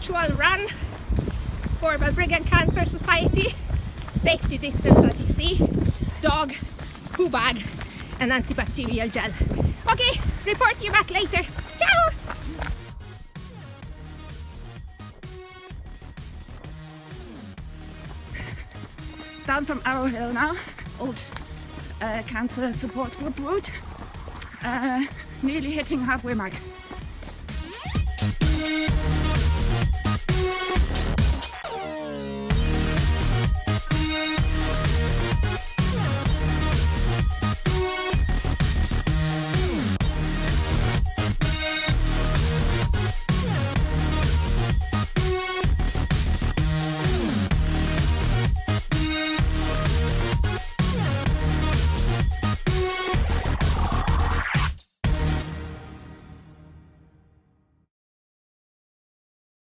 Virtual run for the Balbriggan Cancer Society. Safety distance as you see. Dog, poo bag and antibacterial gel. Okay, report you back later. Ciao! Down from Arrow Hill now, old uh, cancer support group route. Uh, nearly hitting halfway mark.